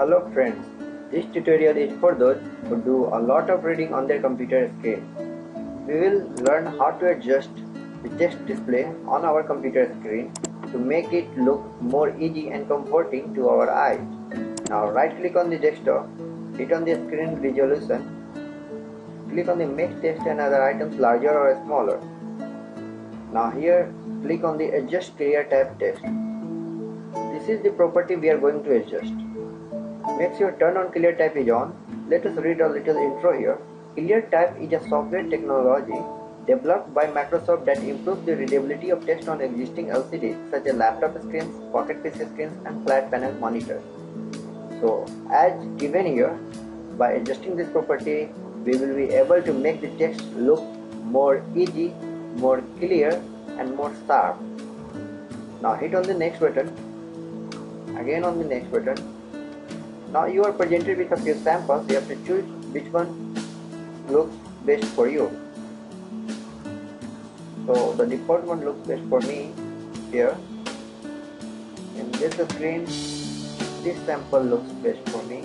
Hello friends, this tutorial is for those who do a lot of reading on their computer screen. We will learn how to adjust the text display on our computer screen to make it look more easy and comforting to our eyes. Now right click on the desktop, hit on the screen resolution, click on the make text and other items larger or smaller. Now here click on the adjust clear type text. This is the property we are going to adjust. Make sure turn on clear type is on. Let us read a little intro here. Clear type is a software technology developed by Microsoft that improves the readability of text on existing LCDs such as laptop screens, pocket PC screens and flat panel monitors. So as given here, by adjusting this property, we will be able to make the text look more easy, more clear and more sharp. Now hit on the next button, again on the next button now you are presented with a few samples. You have to choose which one looks best for you. So the default one looks best for me here. In this screen, this sample looks best for me.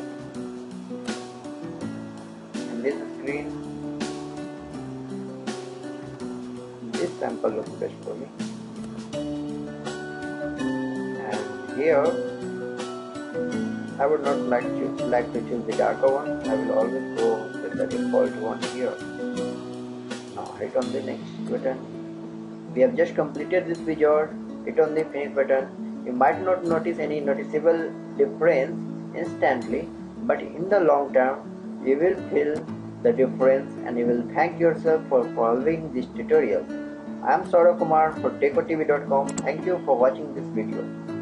In this screen, this sample looks best for me. And here I would not like to like to choose the darker one. I will always go with the default one here. Now hit on the next button. We have just completed this video. Hit on the finish button. You might not notice any noticeable difference instantly, but in the long term, you will feel the difference and you will thank yourself for following this tutorial. I am Saurav Kumar for TechOTV.com. Thank you for watching this video.